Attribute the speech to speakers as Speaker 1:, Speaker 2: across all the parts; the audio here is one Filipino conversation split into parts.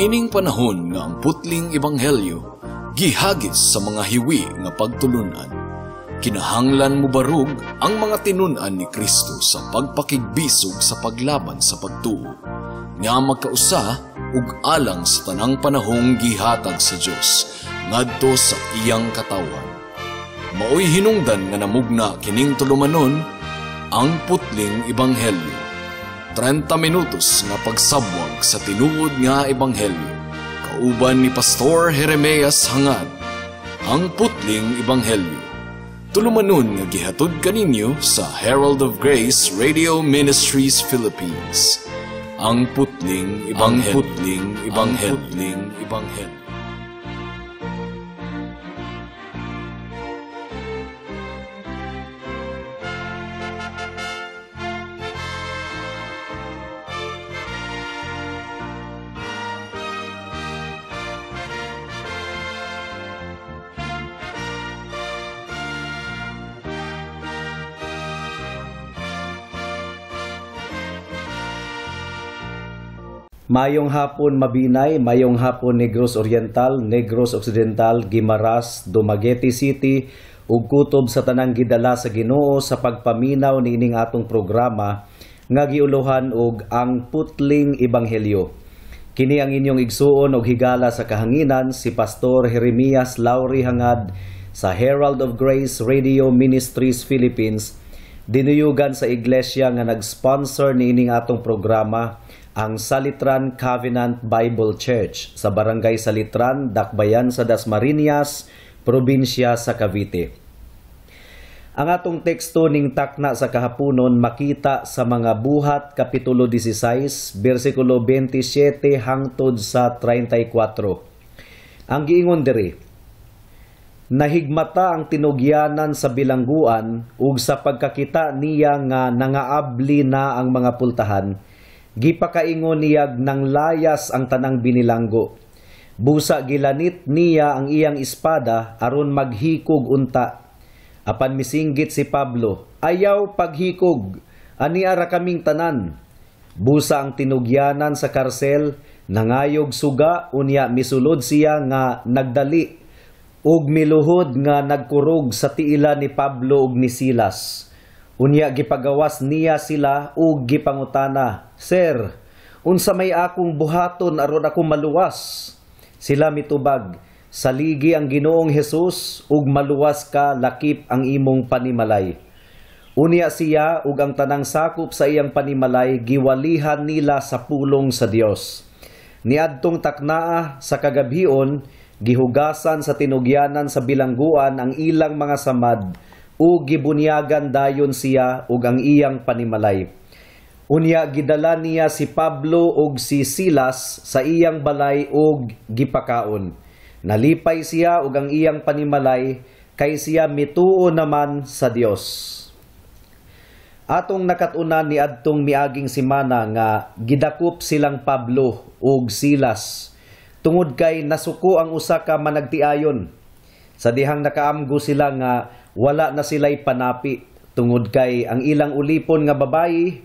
Speaker 1: Niining panahon nga ang putling ebanghelyo gihagis sa mga hiwi nga pagtulunan. Kinahanglan mo barug ang mga tinunan ni Kristo sa pagpakigbisog sa paglaban sa pagtuo. Nga magkausa ug alang sa tanang panahong gihatag sa Dios ngadto sa iyang katawan. Maoy hinungdan nga namugna kining tulumanon ang putling ebanghelyo. 30 minutos nga pagsabwag sa tinuod nga ebanghelyo. Kauban ni Pastor Jeremias Hangad, ang putling ebanghelyo. Tulumanon nga gihatod kaninyo sa Herald of Grace Radio Ministries Philippines. Ang putling ebanghelyo. Ang putling ebanghelyo. Ang putling ebanghelyo.
Speaker 2: Mayong hapon Mabinay, mayong hapon Negros Oriental, Negros Occidental, Gimaras, Dumaguete City, ug kutob sa tanang gidala sa Ginoo sa pagpaminaw niining atong programa nga giuluhan og ang putling ebanghelyo. Kini ang inyong igsuon og higala sa kahanginan si Pastor Jeremias Lauri Hangad sa Herald of Grace Radio Ministries Philippines dinuyugan sa iglesia nga nag-sponsor niining atong programa ang Salitran Covenant Bible Church sa Barangay Salitran, Dakbayan sa Dasmariñas, probinsya sa Cavite. Ang atong teksto ning takna sa kahaponon makita sa mga buhat kapitulo 16 bersikulo 27 hangtod sa 34. Ang giingon diri Nahigmata ang tinugyanan sa bilangguan ug sa pagkakita niya nga nangaabli na ang mga pultahan Gipakaingon niyag ng layas ang tanang binilanggo. Busa gilanit niya ang iyang espada aron maghikog unta. Apan misinggit si Pablo, ayaw paghikog, ani ara kaming tanan. Busa ang tinugyanan sa karsel, nangayog suga unya misulod siya nga nagdali ug miluhod nga nagkurog sa tiila ni Pablo ug ni Silas Unya gipagawas niya sila ug gipangutana, Sir, unsa may akong buhaton aron ako maluwas? Sila mitubag, saligi ang Ginoong Hesus ug maluwas ka lakip ang imong panimalay. Unya siya ug ang tanang sakop sa iyang panimalay giwalihan nila sa pulong sa Dios. Niadtong taknaa sa kagabhion gihugasan sa tinugyanan sa bilangguan ang ilang mga samad ug gibunyagan dayon siya ug ang iyang panimalay. Unya gidala niya si Pablo ug si Silas sa iyang balay ug gipakaon. Nalipay siya ug ang iyang panimalay kay siya mituo naman sa Dios. Atong nakatunan ni adtong miaging simana nga gidakop silang Pablo ug Silas tungod kay nasuko ang usa ka managtiayon. Sa dihang nakaamgo sila nga wala na sila'y panapi. Tungod kay ang ilang ulipon nga babayi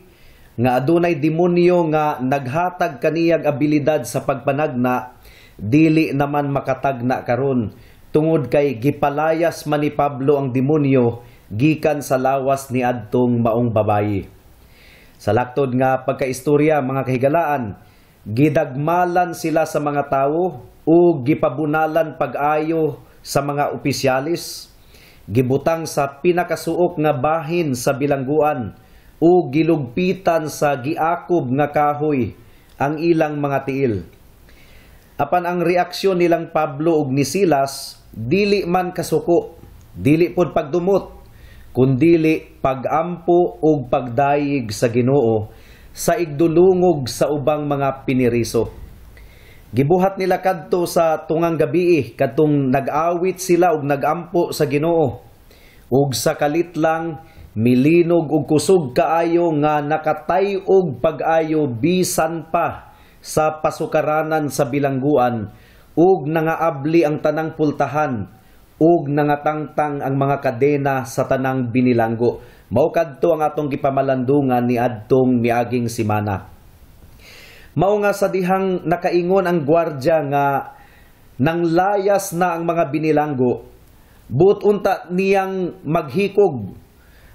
Speaker 2: nga adunay demonyo nga naghatag kaniyag abilidad sa pagpanagna dili naman makatagna karon. Tungod kay gipalayas man ni Pablo ang demonyo gikan sa lawas ni adtong maong babayi. Sa laktod nga pagkaistorya mga kahigalaan, gidagmalan sila sa mga tao o gipabunalan pag-ayo sa mga opisyalis gibutang sa pinakasuok nga bahin sa bilangguan o gilugpitan sa giakob nga kahoy ang ilang mga tiil. Apan ang reaksyon nilang Pablo ug ni Silas dili man kasuko, dili pod pagdumot, kundili pagampo ug pagdayig sa Ginoo sa igdulungog sa ubang mga piniriso. Gibuhat nila kadto sa tungang gabi kadtong nag-awit sila og nagampo sa Ginoo. Ug sa kalit lang milinog og kusog kaayo nga nakatay og pag-ayo bisan pa sa pasukaranan sa bilangguan ug nangaabli ang tanang pultahan ug nangatangtang ang mga kadena sa tanang binilanggo. Mao kadto ang atong gipamalandungan ni adtong miaging simana. Mao nga sa dihang nakaingon ang gwardya nga nang layas na ang mga binilanggo, but unta niyang maghikog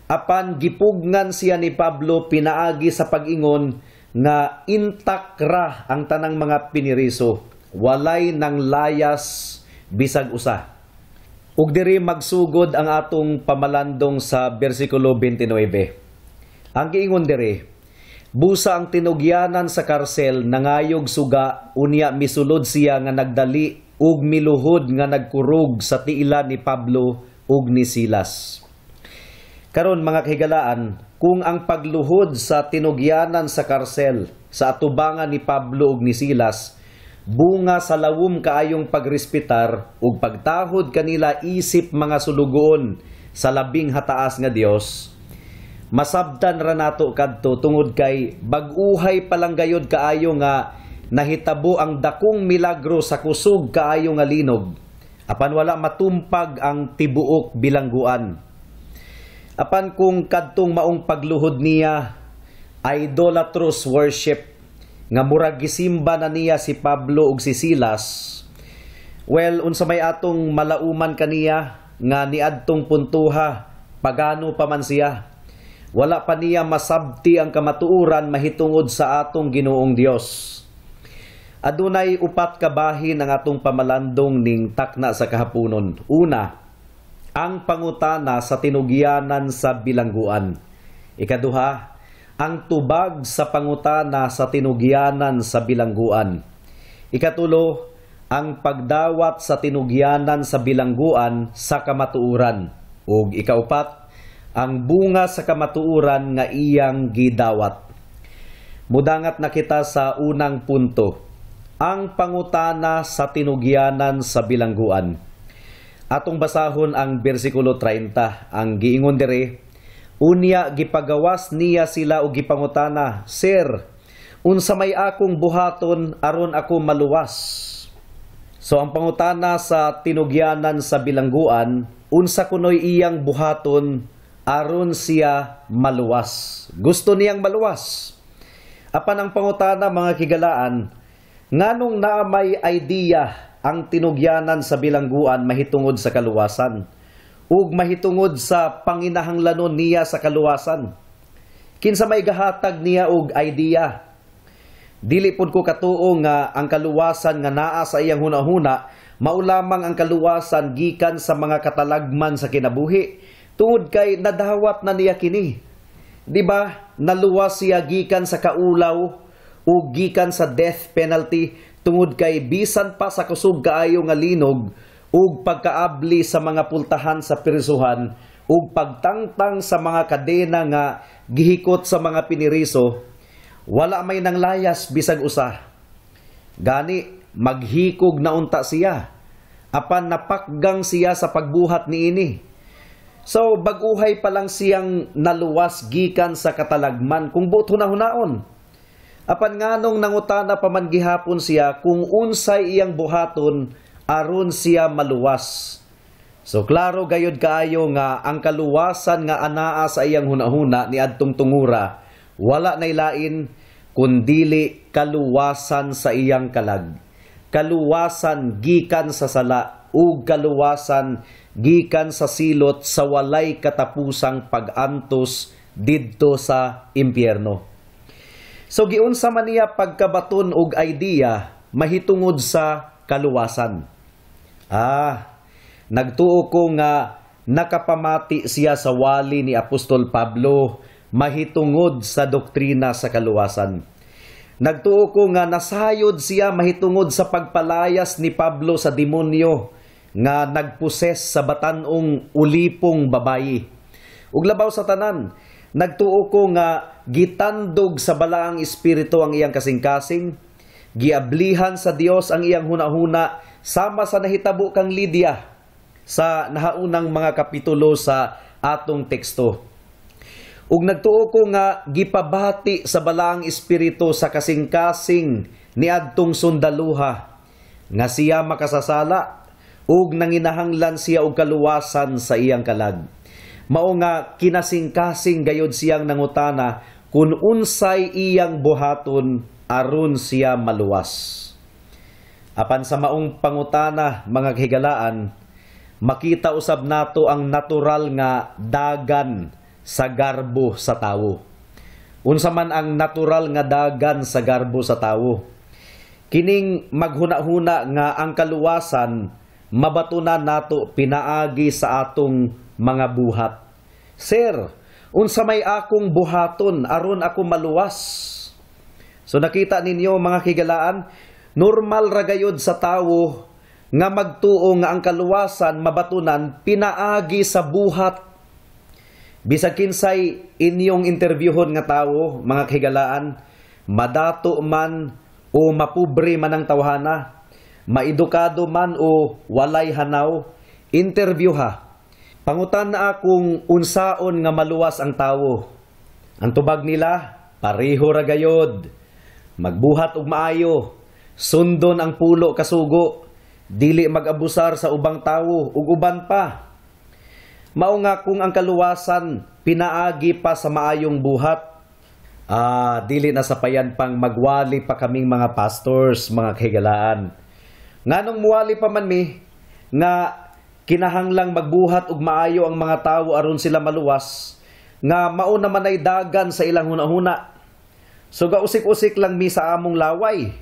Speaker 2: apan gipugngan siya ni Pablo pinaagi sa pag-ingon nga intak ra ang tanang mga piniriso walay nang layas bisag usa. Ug diri magsugod ang atong pamalandong sa bersikulo 29 ang giingon diri Busa ang tinugyanan sa karsel nangayog suga unya misulod siya nga nagdali ug miluhod nga nagkurog sa tiila ni Pablo ug ni Silas. Karon mga kahigalaan, kung ang pagluhod sa tinugyanan sa karsel sa atubangan ni Pablo ug ni Silas bunga sa lawom kaayong pagrespetar ug pagtahod kanila isip mga sulugoon sa labing hataas nga Dios masabtan ra nato kadto tungod kay bag-uhay palang gayod kaayo nga nahitabo ang dakong milagro sa kusog kaayo nga linog. Apan wala matumpag ang tibuok bilangguan apan kung kadtong maong pagluhod niya idolatrous worship nga murag gisimba na niya si Pablo ug si Silas. Well unsa may atong malauman kaniya nga niadtong puntuha pagano pa man siya wala pa niya masabti ang kamatuuran mahitungod sa atong Ginoong Dios. Adunay upat ka bahin ang atong pamalandong ning takna sa kahaponon. Una, ang pangutana sa tinugyanan sa bilangguan. Ikaduha, ang tubag sa pangutana sa tinugyanan sa bilangguan. Ikatulo, ang pagdawat sa tinugyanan sa bilangguan sa kamatuuran. Ug ikaupat, ang bunga sa kamatuuran nga iyang gidawat. Mudangat na kita sa unang punto, ang pangutana sa tinugyanan sa bilangguan. Atong basahon ang bersikulo 30, ang giingon dire, Unya gipagawas niya sila og gipangutana, Sir, unsa may akong buhaton aron ako maluwas? So ang pangutana sa tinugyanan sa bilangguan, unsa kunoy iyang buhaton aron siya maluwas. Gusto niyang maluwas. Apan ang pangutana mga kigalaan, nganong na may idea ang tinugyanan sa bilangguan mahitungod sa kaluwasan ug mahitungod sa panginahanglanon niya sa kaluwasan. Kinsa may gahatag niya og idea. Dili pod ko katuo nga ang kaluwasan nga naa sa iyang hunahuna mao lamang ang kaluwasan gikan sa mga katalagman sa kinabuhi tungod kay nadawat na niya kini. Di ba? Naluwas siya gikan sa kaulaw o gikan sa death penalty tungod kay bisan pa sa kusog kaayo nga linog ug pagkaabli sa mga pultahan sa pirisuhan ug pagtangtang sa mga kadena nga gihikot sa mga piniriso wala may nang layas bisag usa gani maghikog na unta siya apan napakgang siya sa pagbuhat niini So, baguhay pa lang siyang naluwas gikan sa katalagman kung buto na hunaon. Apan nganong nangutana pa man gihapon siya kung unsay iyang buhaton aron siya maluwas. So klaro gayud kaayo nga ang kaluwasan nga anaa sa iyang hunahuna ni adtong tungura wala nay lain kundili kaluwasan sa iyang kalag. Kaluwasan gikan sa sala ug kaluwasan gikan sa silot sa walay katapusang pag-antos didto sa impyerno. So giunsa man niya pagkabaton og idea mahitungod sa kaluwasan. Ah, nagtuo ko nga nakapamati siya sa wali ni Apostol Pablo mahitungod sa doktrina sa kaluwasan. Nagtuo ko nga nasayod siya mahitungod sa pagpalayas ni Pablo sa demonyo nga nagposes sa batanong ulipong babayi. Ug labaw sa tanan, nagtuo ko nga gitandog sa balaang espiritu ang iyang kasing-kasing, giablihan sa Dios ang iyang hunahuna sama sa nahitabo kang Lydia sa nahaunang mga kapitulo sa atong teksto. Ug nagtuo ko nga gipabati sa balaang espiritu sa kasing-kasing ni adtong sundaluha nga siya makasasala ug nanginahanglan siya og kaluwasan sa iyang kalag. Mao nga kinasing-kasing gayod siyang nangutana kung unsay iyang buhaton aron siya maluwas. Apan sa maong pangutana mga kahigalaan, makita usab nato ang natural nga dagan sa garbo sa tawo. Unsa man ang natural nga dagan sa garbo sa tawo. Kining maghuna-huna nga ang kaluwasan mabatunan nato pinaagi sa atong mga buhat. Sir, unsa may akong buhaton aron ako maluwas? So nakita ninyo mga kigalaan, normal ragayod sa tawo nga magtuo nga ang kaluwasan mabatunan pinaagi sa buhat bisag kinsay inyong interviewhon nga tawo mga kahigalaan madato man o mapubre man ang tawhana maedukado man o walay hanaw interview ha. Pangutan na akong unsaon nga maluwas ang tawo. Ang tubag nila pareho ragayod magbuhat og maayo. Sundon ang pulo kasugo, dili magabusar sa ubang tawo ug uban pa. Mao nga kung ang kaluwasan pinaagi pa sa maayong buhat, ah, dili na sapayan pang magwali pa kaming mga pastors, mga kahigalaan. Nganong muwali pa man mi nga kinahanglang magbuhat og maayo ang mga tawo aron sila maluwas nga mao naman ay dagan sa ilang hunahuna. So gausik-usik lang mi sa among laway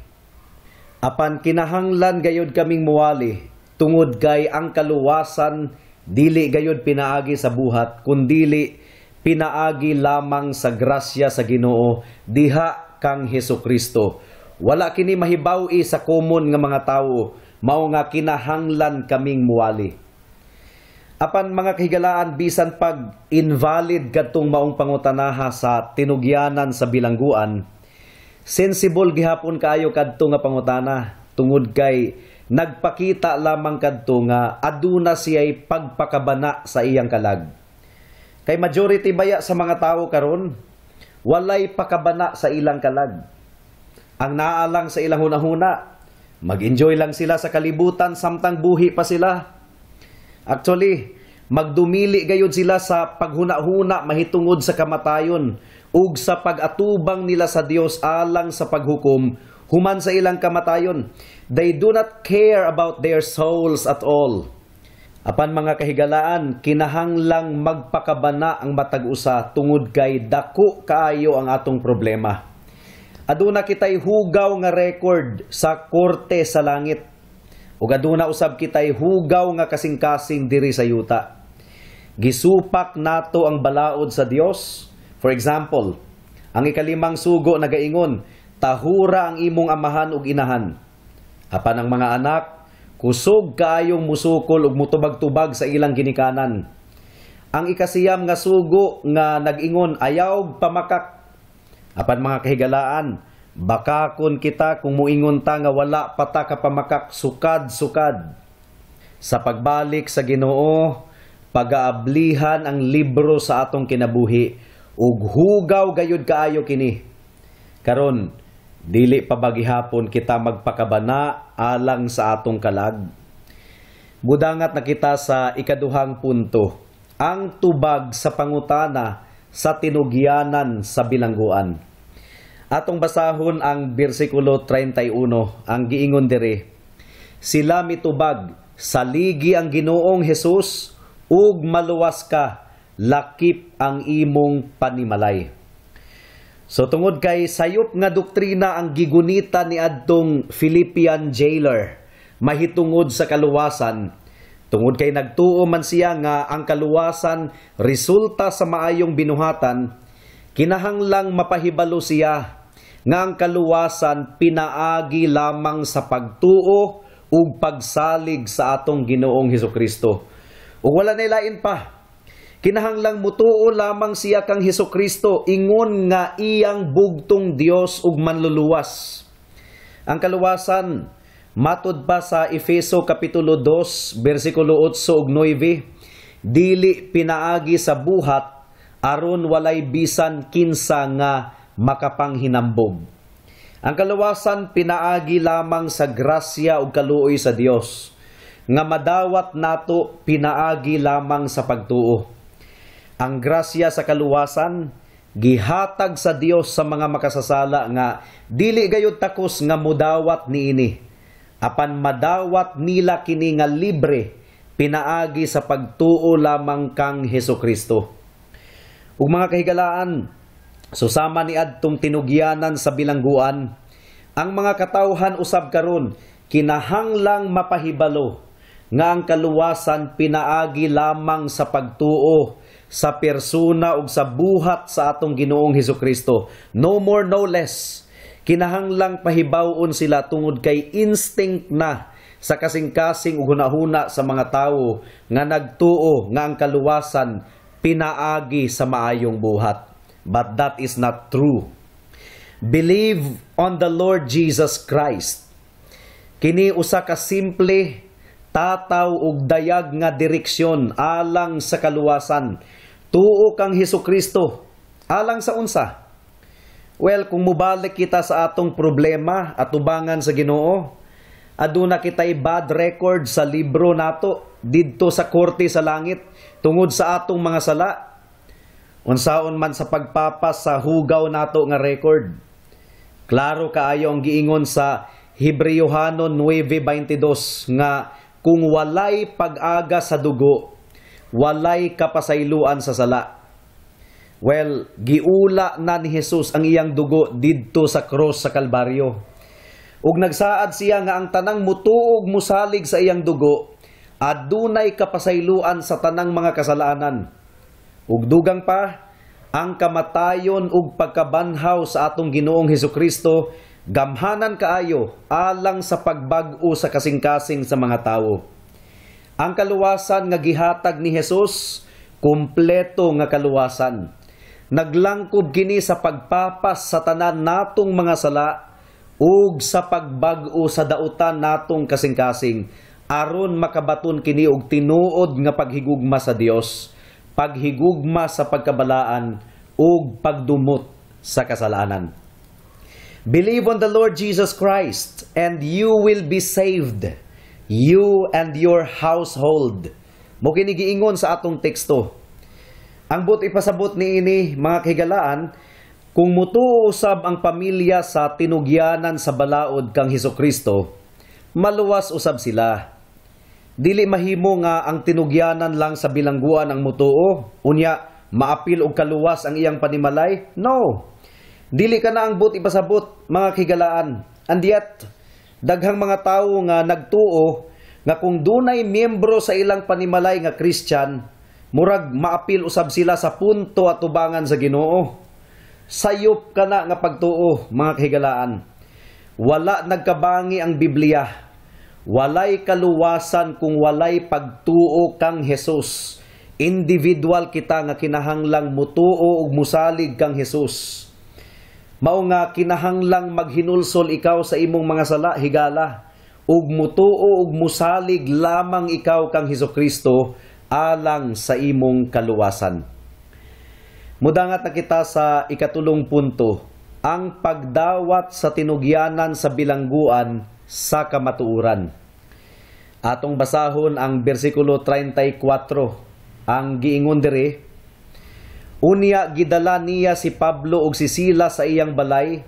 Speaker 2: apan kinahanglan gayod kaming muwali tungod kay ang kaluwasan dili gayod pinaagi sa buhat kundili pinaagi lamang sa grasya sa Ginoo diha kang Heso Kristo wala kini mahibaw-i sa komon nga mga tawo mao nga kinahanglan kaming muwali apan mga kahigalaan bisan pag invalid kadtong maong pangutanaha sa tinugyanan sa bilangguan sensible gihapon kaayo kadto nga pangutana tungod kay nagpakita lamang kadto nga aduna siya'y pagpakabana sa iyang kalag. Kay majority baya sa mga tawo karon walay pakabana sa ilang kalag. Ang naalang sa ilang hunahuna, mag-enjoy lang sila sa kalibutan samtang buhi pa sila. Actually, magdumili gayud sila sa paghuna-huna mahitungod sa kamatayon ug sa pag-atubang nila sa Dios alang sa paghukom human sa ilang kamatayon. They do not care about their souls at all. Apan mga kahigalaan, kinahanglang magpakabana ang matag usa tungod kay dako kaayo ang atong problema. Aduna kitay hugaw nga record sa korte sa langit. Ug aduna usab kitay hugaw nga kasing-kasing diri sa yuta. Gisupak nato ang balaod sa Dios For example, ang ikalimang sugo nagaingon, tahura ang imong amahan ug inahan. Apan ang mga anak, kusog kaayong musukol ug mutubag-tubag sa ilang ginikanan. Ang ikasiyam nga sugo nga nagingon ayaw pamakak. Apan mga kahigalaan, bakakon kita kung muingon ta nga wala pata ka pamakak sukad-sukad. Sa pagbalik sa Ginoo, pagaablihan ang libro sa atong kinabuhi ug hugaw gayud kaayo kini. Karon dili pa bagihapon kita magpakabana alang sa atong kalag. Budangat na kita sa ikaduhang punto, ang tubag sa pangutana sa tinugyanan sa bilangguan. Atong basahon ang bersikulo 31, ang giingon dire. Sila mitubag, saligi ang Ginoong Hesus ug maluwas ka lakip ang imong panimalay. So tungod kay sayop nga doktrina ang gigunita ni adtong Philippian jailer mahitungod sa kaluwasan tungod kay nagtuo man siya nga ang kaluwasan resulta sa maayong binuhatan kinahanglang mapahibalo siya nga ang kaluwasan pinaagi lamang sa pagtuo ug pagsalig sa atong Ginoong Hesus Kristo. Ug wala nilain pa Kinahanglang mutuo lamang siya kang Heso Kristo ingon nga iyang bugtong Dios ug manluluwas. Ang kaluwasan matud pa sa Efeso kapitulo 2 bersikulo 8 ug 9 dili pinaagi sa buhat aron walay bisan kinsa nga makapanghinambog. Ang kaluwasan pinaagi lamang sa grasya ug kaluoy sa Dios nga madawat nato pinaagi lamang sa pagtuo ang grasya sa kaluwasan gihatag sa Dios sa mga makasasala nga dili gayud takos nga mudawat niini apan madawat nila kini nga libre pinaagi sa pagtuo lamang kang Heso Kristo. Ug mga kahigalaan, susama ni adtong tinugyanan sa bilangguan, ang mga katawhan usab karon kinahanglang mapahibalo nga ang kaluwasan pinaagi lamang sa pagtuo sa persona ug sa buhat sa atong Ginoong Heso Kristo. No more no less. Kinahanglang pahibawon sila tungod kay instinct na sa kasing-kasing ug hunahuna sa mga tawo nga nagtuo nga ang kaluwasan pinaagi sa maayong buhat. But that is not true. Believe on the Lord Jesus Christ. Kini usa ka simple tataw ug dayag nga direksyon alang sa kaluwasan. Tuo kang Heso Kristo alang sa unsa? Well, kung mubalik kita sa atong problema at tubangan sa Ginoo, aduna kitay bad record sa libro nato didto sa korte sa langit tungod sa atong mga sala. Unsaon man sa pagpapas sa hugaw nato nga record. Klaro kaayo ang giingon sa Hebreohanon 9:22 nga kung walay pag-aga sa dugo walay kapasayloan sa sala. Well, giula na ni Jesus ang iyang dugo didto sa cross sa Kalbaryo. Ug nagsaad siya nga ang tanang mutuog musalig sa iyang dugo adunay kapasayloan sa tanang mga kasalanan. Ug dugang pa ang kamatayon ug pagkabanhaw sa atong Ginoong Hesus Kristo gamhanan kaayo alang sa pagbag-o sa kasing-kasing sa mga tawo. Ang kaluwasan nga gihatag ni Hesus kumpleto nga kaluwasan. Naglangkob kini sa pagpapas sa tanan natong mga sala ug sa pagbag-o sa dautan natong kasing-kasing aron makabaton kini og tinuod nga paghigugma sa Dios paghigugma sa pagkabalaan ug pagdumot sa kasalanan. Believe on the Lord Jesus Christ and you will be saved you and your household. Mo kini giingon sa atong teksto. Ang but ipasabot ni ini mga kahigalaan kung mutuusab ang pamilya sa tinugyanan sa balaod kang Heso Kristo, maluwas usab sila. Dili mahimo nga ang tinugyanan lang sa bilangguan ang mutuo, unya maapil og kaluwas ang iyang panimalay? No. Dili ka na ang but ipasabot mga kigalaan. And yet, daghang mga tawo nga nagtuo nga kung dunay miyembro sa ilang panimalay nga Christian, murag maapil usab sila sa punto at tubangan sa Ginoo sayop ka na nga pagtuo, mga kahigalaan. Wala nagkabangi ang Biblia. Walay kaluwasan kung walay pagtuo kang Hesus. Individual kita nga kinahanglang mutuo ug musalig kang Hesus. Mao nga kinahanglang maghinulsol ikaw sa imong mga sala higala ug mutuo ug musalig lamang ikaw kang Hesus Kristo alang sa imong kaluwasan. Mudangat na kita sa ikatulong punto, ang pagdawat sa tinugyanan sa bilangguan sa kamatuuran. Atong basahon ang bersikulo 34, ang giingon diri, Unya gidala niya si Pablo ug si Sila sa iyang balay,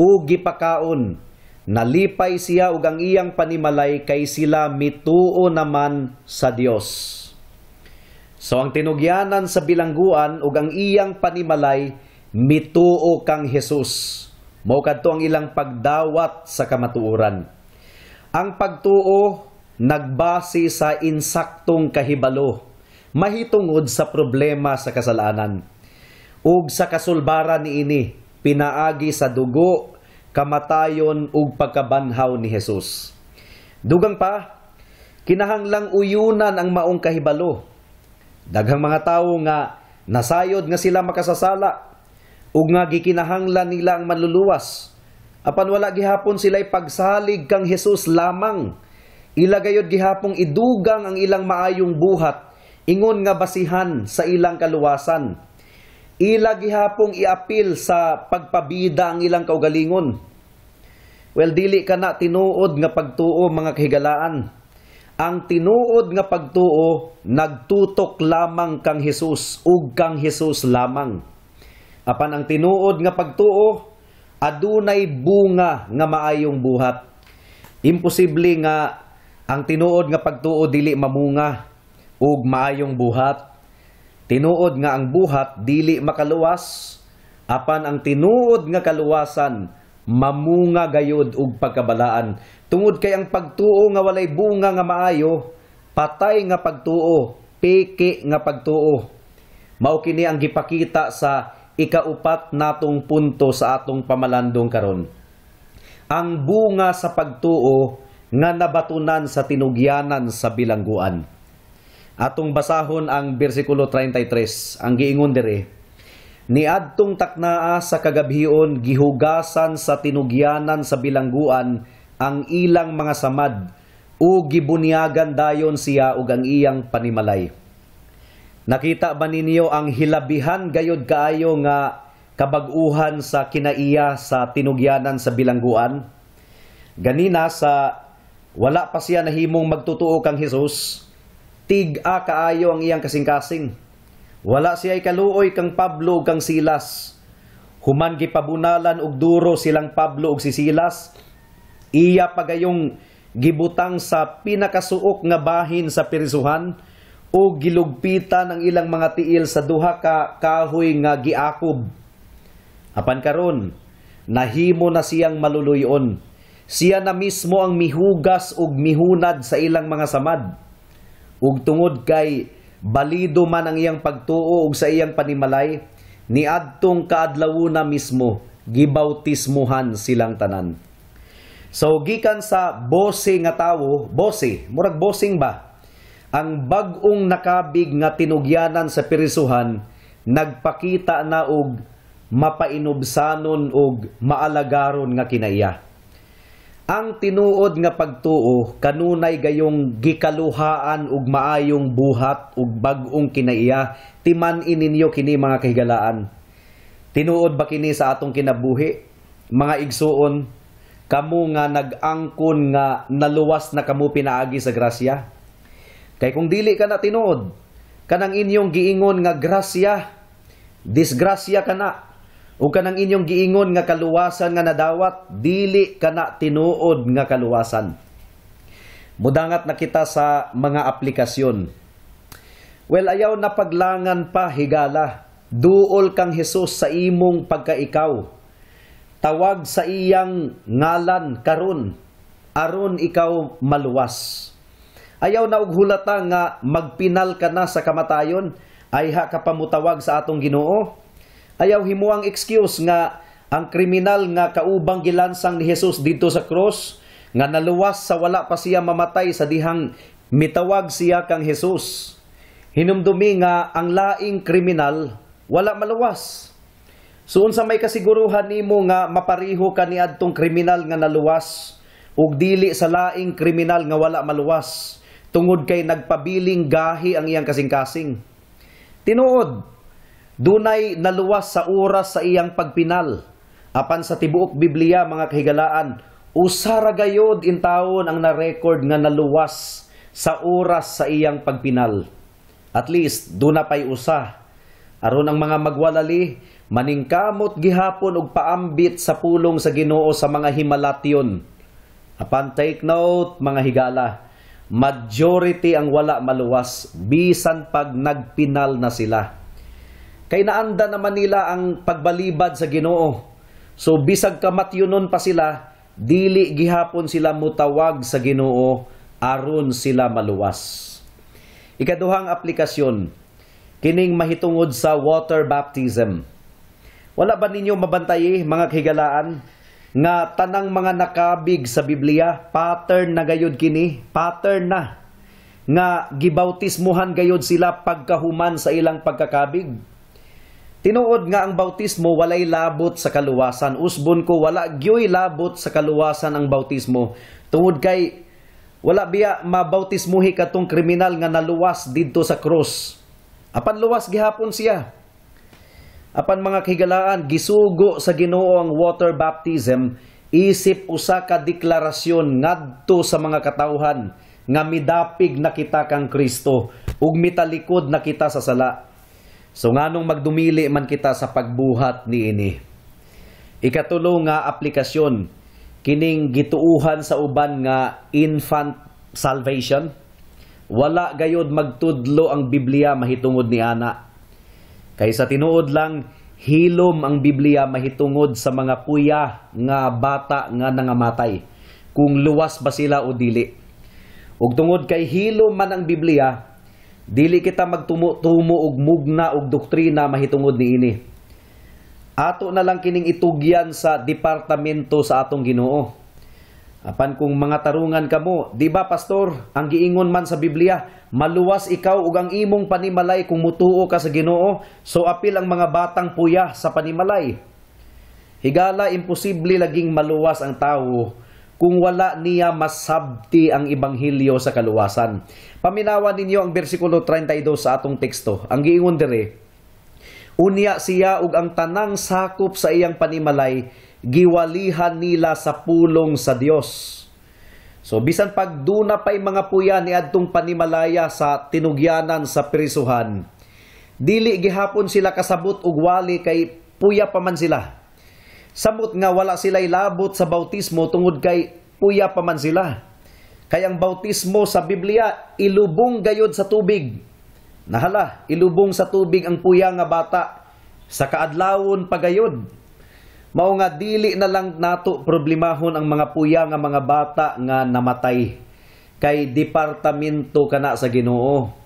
Speaker 2: ug gipakaon, nalipay siya ug ang iyang panimalay kay sila mituo naman sa Dios. So ang tinugyanan sa bilangguan ug ang iyang panimalay mituo kang Hesus. Mao kadto ang ilang pagdawat sa kamatuoran. Ang pagtuo nagbase sa insaktong kahibalo, mahitungod sa problema sa kasalanan. Ug sa kasulbaran niini pinaagi sa dugo, kamatayon ug pagkabanhaw ni Hesus. Dugang pa, kinahanglang uyunan ang maong kahibalo Daghang mga tawo nga nasayod nga sila makasasala ug nga gikinahanglan nila ang manluluwas. Apan wala gihapon sila'y pagsalig kang Hesus lamang. Ilagayod gihapong idugang ang ilang maayong buhat ingon nga basihan sa ilang kaluwasan. Ila gihapong iapil sa pagpabida ang ilang kaugalingon. Well, dili ka na tinuod nga pagtuo mga kahigalaan ang tinuod nga pagtuo nagtutok lamang kang Hesus ug kang Hesus lamang. Apan ang tinuod nga pagtuo adunay bunga nga maayong buhat. Imposible nga ang tinuod nga pagtuo dili mamunga ug maayong buhat. Tinuod nga ang buhat dili makaluwas apan ang tinuod nga kaluwasan mamunga gayud ug pagkabalaan. Tungod kay ang pagtuo nga walay bunga nga maayo, patay nga pagtuo, peke nga pagtuo. Mao kini ang gipakita sa ikaupat natong punto sa atong pamalandong karon. Ang bunga sa pagtuo nga nabatunan sa tinugyanan sa bilangguan. Atong basahon ang bersikulo 33, ang giingon dire. Niadtong taknaa sa kagabhion gihugasan sa tinugyanan sa bilangguan ang ilang mga samad o gibunyagan dayon siya ug ang iyang panimalay. Nakita ba ninyo ang hilabihan gayod kaayo nga kabag-uhan sa kinaiya sa tinugyanan sa bilangguan? Ganina sa wala pa siya nahimong magtutuo kang Hesus, tig-a kaayo ang iyang kasing-kasing. Wala siya ikaluoy kang Pablo kang Silas. Human gipabunalan og duro silang Pablo ug si Silas. Iya pagayong gibutang sa pinakasuok nga bahin sa pirisuhan o gilugpitan ang ilang mga tiil sa duha ka kahoy nga giakob. Apan karon, nahimo na siyang maluluyon. Siya na mismo ang mihugas ug mihunad sa ilang mga samad. Ug tungod kay balido man ang iyang pagtuo ug sa iyang panimalay, niadtong kaadlawuna mismo gibautismuhan silang tanan. So gikan sa bose nga tawo, bose, murag bosing ba? ang bagong nakabig nga tinugyanan sa pirisuhan nagpakita na og mapainubsanon og maalagaron nga kinaiya. Ang tinuod nga pagtuo kanunay gayong gikaluhaan ug maayong buhat ug bag-ong kinaiya timan ininyo kini mga kahigalaan. Tinuod ba kini sa atong kinabuhi? Mga igsuon, kamo nga nag-angkon nga naluwas na kamo pinaagi sa grasya? Kay kung dili ka na tinuod, kanang inyong giingon nga grasya, disgrasya ka na. O kanang inyong giingon nga kaluwasan nga nadawat, dili ka na tinuod nga kaluwasan. Mudangat na kita sa mga aplikasyon. Well, ayaw na paglangan pa higala. Duol kang Hesus sa imong pagkaikaw. Tawag sa iyang ngalan karon aron ikaw maluwas. Ayaw na og hulata nga magpinal ka na sa kamatayon, ay ha ka pamutawag sa atong Ginoo. Ayaw himuang excuse nga ang kriminal nga kaubang gilansang ni Jesus dito sa cross nga naluwas sa wala pa siya mamatay sa dihang mitawag siya kang Jesus. Hinumdumi nga ang laing kriminal wala maluwas. So unsa may kasiguruhan nimo nga mapariho ka ni adtong kriminal nga naluwas ug dili sa laing kriminal nga wala maluwas tungod kay nagpabiling gahi ang iyang kasing-kasing. Tinuod, dunay naluwas sa oras sa iyang pagpinal. Apan sa tibuok Biblia mga kahigalaan, usara gayod in taon ang na-record nga naluwas sa oras sa iyang pagpinal. At least, duna pay usa. Aron ang mga magwalali, maningkamot gihapon og paambit sa pulong sa Ginoo sa mga himalatyon. Apan take note mga higala, majority ang wala maluwas bisan pag nagpinal na sila. Kay naanda naman nila ang pagbalibad sa Ginoo. So bisag kamatyunon pa sila, dili gihapon sila mutawag sa Ginoo aron sila maluwas. Ikaduhang aplikasyon, kining mahitungod sa water baptism. Wala ba ninyo mabantayi mga kahigalaan nga tanang mga nakabig sa Biblia pattern na gayud kini pattern na nga gibautismuhan gayud sila pagkahuman sa ilang pagkakabig Tinuod nga ang bautismo walay labot sa kaluwasan. Usbon ko wala gyoy labot sa kaluwasan ang bautismo. Tungod kay wala biya mabautismuhi katong kriminal nga naluwas didto sa cross. Apan luwas gihapon siya. Apan mga kigalaan, gisugo sa Ginoo ang water baptism isip usa ka deklarasyon ngadto sa mga katawhan nga midapig na kita kang Kristo ug mitalikod na kita sa sala. So nganong magdumili man kita sa pagbuhat ni ini. Ikatulo nga aplikasyon kining gituuhan sa uban nga infant salvation. Wala gayod magtudlo ang Biblia mahitungod ni ana. Kaysa tinuod lang hilom ang Biblia mahitungod sa mga puya nga bata nga nangamatay kung luwas ba sila o dili. Ug tungod kay hilom man ang Biblia, dili kita magtumo-tumo og mugna og doktrina mahitungod niini. Ato na lang kining itugyan sa departamento sa atong Ginoo. Apan kung mga tarungan kamo, di ba pastor, ang giingon man sa Biblia, maluwas ikaw ug ang imong panimalay kung mutuo ka sa Ginoo, so apil ang mga batang puya sa panimalay. Higala imposible laging maluwas ang tawo kung wala niya masabti ang ibanghilyo sa kaluwasan. Paminawan ninyo ang bersikulo 32 sa atong teksto. Ang giingon dire, Unya siya ug ang tanang sakop sa iyang panimalay giwalihan nila sa pulong sa Dios. So bisan pag duna pay mga puya ni adtong panimalaya sa tinugyanan sa prisuhan, dili gihapon sila kasabot og wali kay puya pa man sila. Samot nga wala sila'y labot sa bautismo tungod kay puya pa man sila. Kay ang bautismo sa Biblia, ilubong gayod sa tubig. Nahala, ilubong sa tubig ang puya nga bata sa kaadlawon pagayod. Mao nga dili na lang nato problemahon ang mga puya nga mga bata nga namatay kay departamento kana sa Ginoo.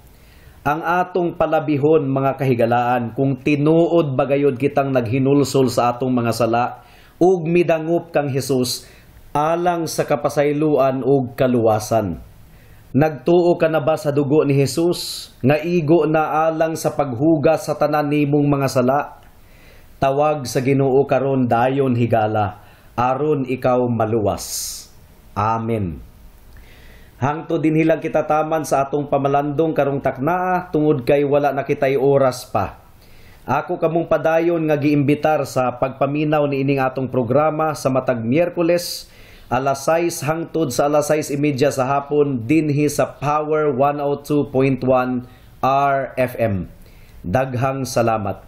Speaker 2: Ang atong palabihon mga kahigalaan kung tinuod bagayod kitang naghinulsol sa atong mga sala ug midangup kang Hesus alang sa kapasayloan ug kaluwasan. Nagtuo ka na ba sa dugo ni Hesus nga igo na alang sa paghugas sa tanan nimong mga sala? Tawag sa Ginoo karon dayon higala aron ikaw maluwas. Amen. Hangto din hilang kita taman sa atong pamalandong karong taknaa tungod kay wala na kitay oras pa. Ako kamong padayon nga giimbitar sa pagpaminaw ni ining atong programa sa matag Miyerkules alas 6 hangtod sa alas 6:30 sa hapon dinhi sa Power 102.1 RFM. Daghang salamat.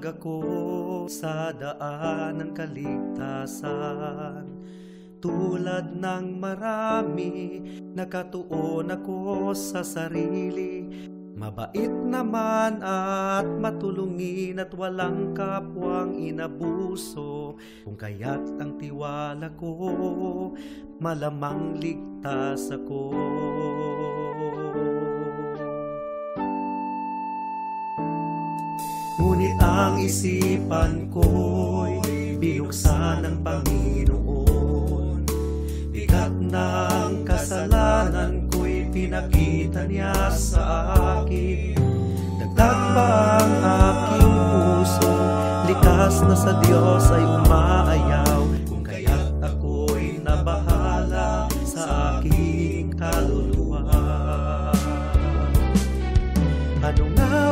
Speaker 3: Bulag ako sa daan ng kaligtasan Tulad ng marami, nakatuon ako sa sarili Mabait naman at matulungin at walang kapwang inabuso. Kung kaya't ang tiwala ko, malamang ligtas ako Ngunit ang isipan ko'y binuksan ng Panginoon. Bigat ng kasalanan ko'y pinakita niya sa akin. Dagdag pa ang aking puso Likas na sa Diyos ay umaayaw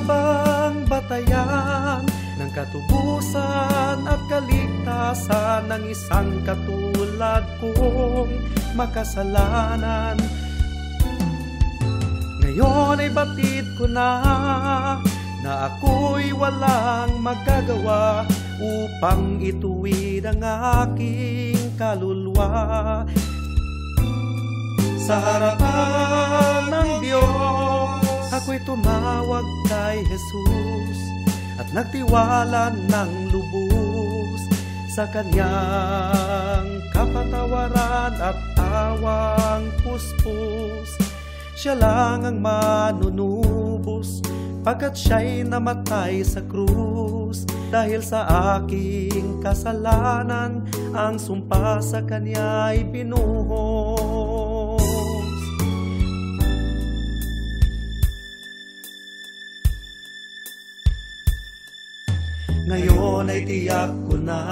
Speaker 3: bang batayan ng katubusan at kaligtasan ng isang katulad kong makasalanan? Ngayon ay batid ko na na ako'y walang magagawa upang ituwid ang aking kaluluwa sa harapan ng Diyos ako'y tumawag kay Jesus at nagtiwala ng lubos sa kanyang kapatawaran at awang puspos. Siya lang ang manunubos pagkat siya'y namatay sa krus dahil sa aking kasalanan ang sumpa sa kanya'y binuhos. Ngayon ay tiyak ko na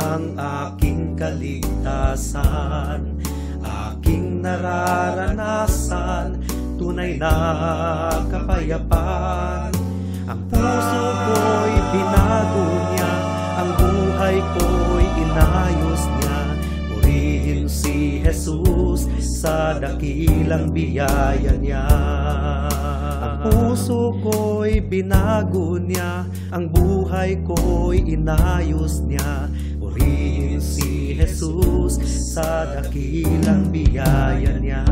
Speaker 3: ang aking kaligtasan. Aking nararanasan, tunay na kapayapaan Ang puso ko'y binago niya, ang buhay ko'y inayos niya.
Speaker 2: Purihin si Jesus sa dakilang biyaya niya. Ang puso ko'y binago niya. Ang buhay ko'y inayos niya. Purihin si Jesus sa dakilang biyaya niya.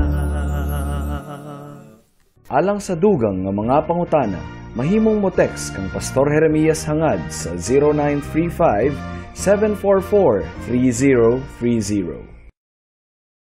Speaker 4: Alang sa dugang nga mga pangutana, mahimong mo text kang Pastor Jeremias Hangad sa 0935 744 3030.